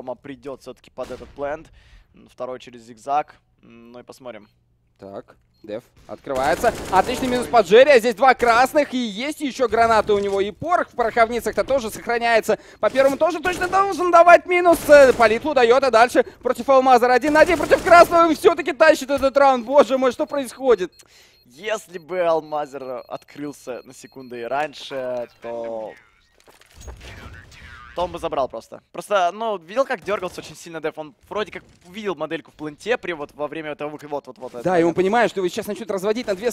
Рома придет все-таки под этот плент. Второй через зигзаг. Ну и посмотрим. Так, Дев открывается. Отличный минус под Джерри. А здесь два красных. И есть еще гранаты у него. И порох в пороховницах-то тоже сохраняется. По первому тоже точно должен давать минус. Э, По Литлу дает. А дальше против Алмазера один на один против красного. И все-таки тащит этот раунд. Боже мой, что происходит? Если бы Алмазер открылся на секунду и раньше, то... То он бы забрал просто. Просто, ну, видел, как дергался очень сильно Деф? Он вроде как увидел модельку в пленте при вот во время этого... Вот, вот, вот. Да, и он понимает, что его сейчас начнут разводить на две